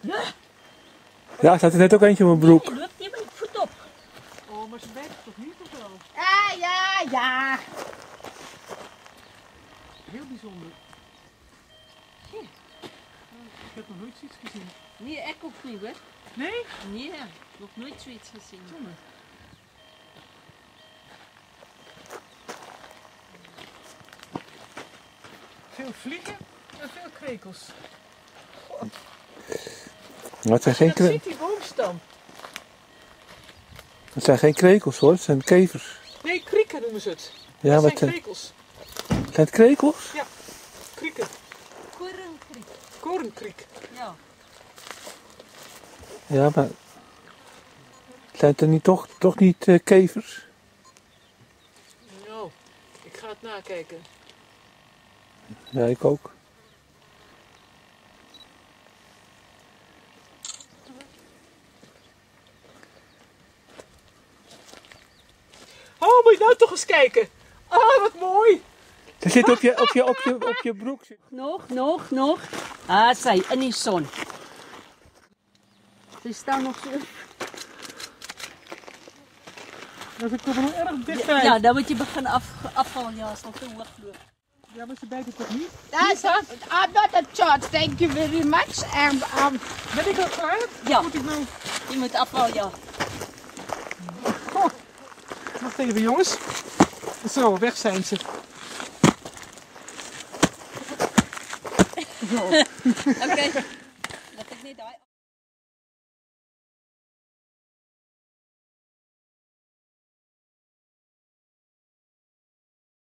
Ja, staat er net ook eentje op mijn broek. Loopt hier met je voet op. Oh, maar ze bijt toch niet of zo? Ja, ja, ja. Heel bijzonder. Ik heb nog nooit zoiets gezien. Nee, ik ook niet hoor. Nee? Nee, nog nooit zoiets gezien. Veel vliegen en veel krekels. Maar het zijn geen, Dat kre- ziet die boomstam. het zijn geen krekels hoor, het zijn kevers. Nee, krieken noemen ze het. Ja, dat maar zijn het zijn, krekels. zijn het krekels? Krieken. Korenkriek. Korenkriek. Ja. Ja, maar zijn het er niet toch, toch niet eh, kevers? Nou, ik ga het nakijken. Ja, ik ook. Oh, moet je nou toch eens kijken. Ah, wat mooi. Er zit op je, op je, op je, op je broek. zit- Nog, nog, nog. Ah, zij, in die zon. Ze staan nog zo. Dat ik toch wel erg dichtbij. Ja, dan moet je beginnen af, afvallen. Ja, is nog te hoog. Ja, maar ze bijten toch niet? That's I'm not a charge. Thank you very much. And um, Ben ik al klaar? Ja, Moet ik nou... je moet afvallen, ja even jongens. Zo, weg zijn ze. Oké.